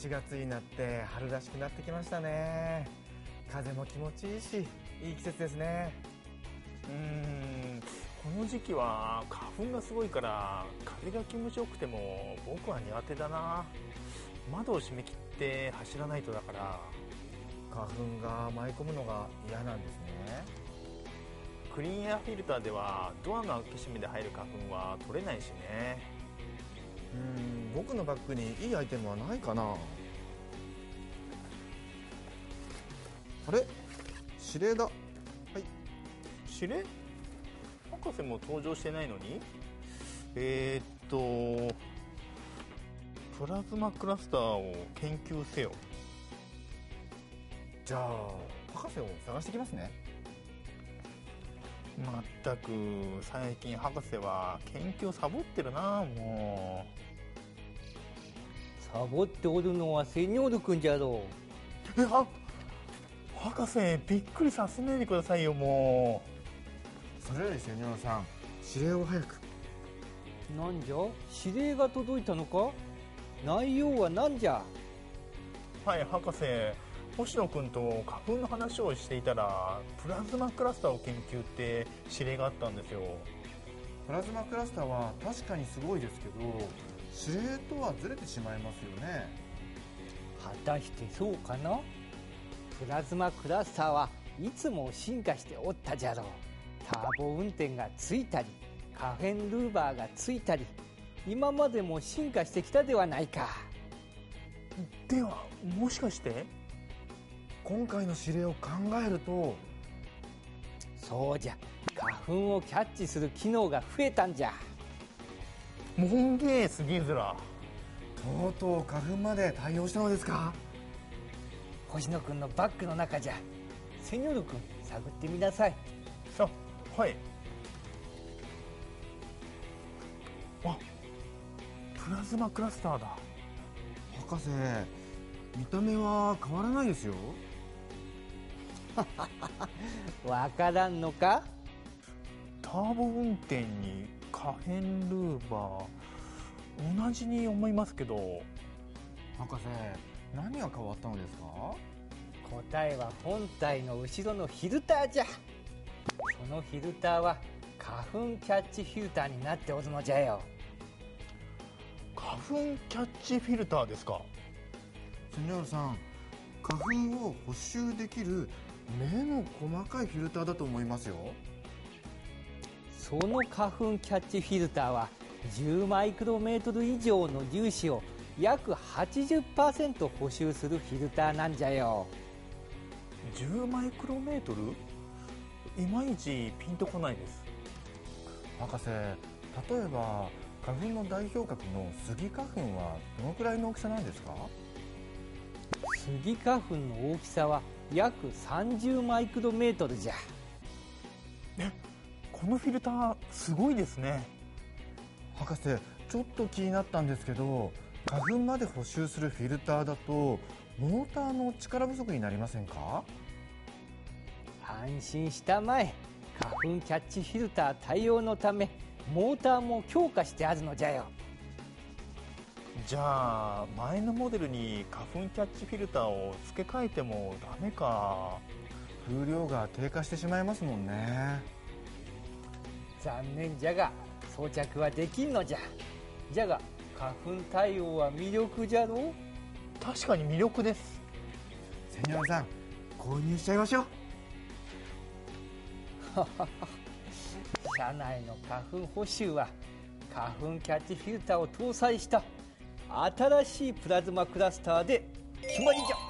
ニョルさん4月になって春らしくなってきましたね。風も気持ちいいしいい季節ですね。うーん。この時期は花粉がすごいから風が気持ちよくても僕は苦手だな。窓を閉め切って走らないとだから花粉が舞い込むのが嫌なんですね。クリーンエアフィルターではドアの開け閉めで入る花粉は取れないしね。うん僕のバッグにいいアイテムはないかなあれ？指令だ。はい。指令博士も登場してないのに？えー、っとプラズマクラスターを研究せよ。じゃあ博士を探してきますね。まったく最近博士は研究サボってるなもサボっておるのはセニョール君じゃろう。えは博士びっくりさせないでくださいよもそれよりセニョールさん。指令を早く。うなんじゃ？指令が届いたのか？内容は何じゃ？はい博士。星野君と花粉の話をしていたらプラズマクラスターを研究って指令があったんですよ。プラズマクラスターは確かにすごいですけど指令とはずれてしまいますよね。果たしてそうかな？プラズマクラスターはいつも進化しておったじゃろう。ターボ運転がついたり可変ルーバーがついたり今までも進化してきたではないか。ではもしかして今回の指令を考えるとそうじゃ。花粉をキャッチする機能が増えたんじゃ。もんげーすげえずらとうとう花粉まで対応したのですか？星野君のバッグの中じゃ。セニョル君探ってみなさい。さはい。あプラズマクラスターだ。博士見た目は変わらないですよ。わからんのか？ターボ運転に可変ルーバー。同じに思いますけど。博士何が変わったのですか？答えは本体の後ろのフィルターじゃ。そのフィルターは花粉キャッチフィルターになっておるのじゃよ。花粉キャッチフィルターですか？セニョールさん花粉を補修できる目の細かいフィルターだと思いますよ。その花粉キャッチフィルターは10マイクロメートル以上の粒子を約80%補修するフィルターなんじゃよ。10マイクロメートル？いまいちピンとこないです。博士例えば花粉の代表格のスギ花粉はどのくらいの大きさなんですか？スギ花粉の大きさは約30マイクロメートルじゃ。このフィルターすごいですね。博士ちょっと気になったんですけど花粉まで補修するフィルターだとモーターの力不足になりませんか？安心したまえ。花粉キャッチフィルター対応のためモーターも強化してあるのじゃよ。じゃあ前のモデルに花粉キャッチフィルターを付け替えてもダメか。風量が低下してしまいますもんね。残念じゃが装着はできんのじゃ。じゃが花粉対応は魅力じゃろう確かに魅力です。セニョールさん購入しちゃいましょう。車内の花粉補修は花粉キャッチフィルターを搭載した新しいプラズマクラスターで決まりじゃ